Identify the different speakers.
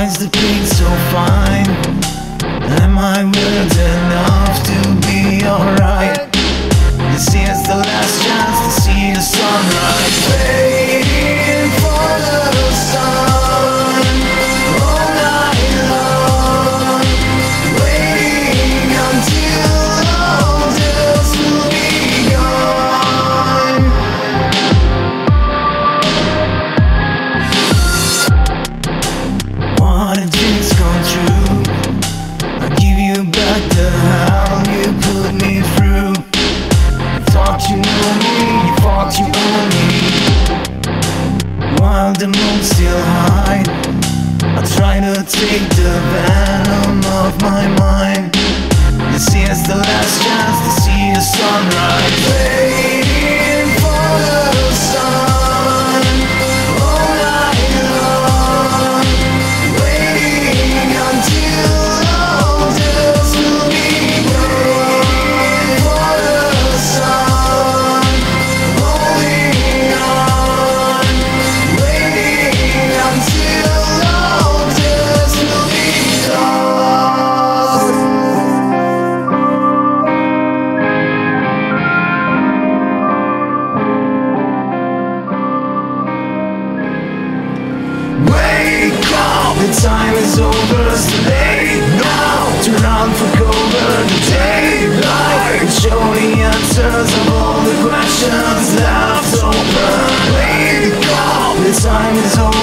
Speaker 1: eyes the pain so fine Am I wilderness? the moon still high. I try to take the van the time is over, it's too late now To run for cover, the daylight. It's show the answers of all the questions left open. Wake up, the time is over.